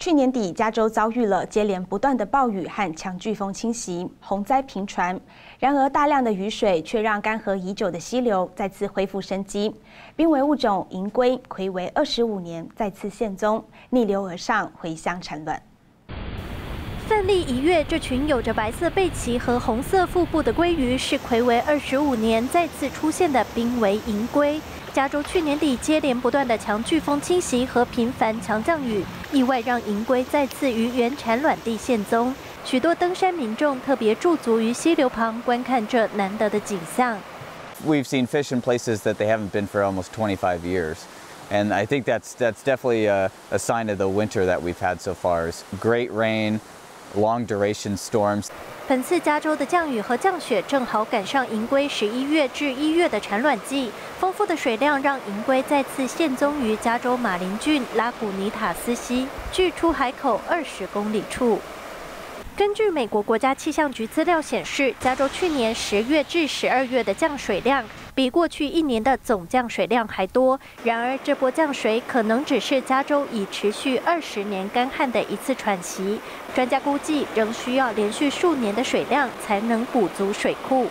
去年底，加州遭遇了接连不断的暴雨和强飓风侵袭，洪灾频传。然而，大量的雨水却让干涸已久的溪流再次恢复生机。濒危物种银龟暌违二十五年再次现踪，逆流而上，回乡产卵。奋力一跃，这群有着白色背鳍和红色腹部的鲑鱼，是暌违二十五年再次出现的濒危银龟。加州去年底接连不断的强飓风侵袭和频繁强降雨，意外让银龟再次于原产卵地现踪。许多登山民众特别驻足于溪流旁，观看这难得的景象。We've seen fish in places that they haven't been for almost 25 years. And I think that's, that's definitely a, a sign of the winter that we've had so far. Is great rain, long duration storms. 本次加州的降雨和降雪正好赶上银龟十一月至一月的产卵季，丰富的水量让银龟再次现踪于加州马林郡拉古尼塔斯西，距出海口二十公里处。根据美国国家气象局资料显示，加州去年十月至十二月的降水量比过去一年的总降水量还多。然而，这波降水可能只是加州已持续二十年干旱的一次喘息。专家估计，仍需要连续数年的水量才能补足水库。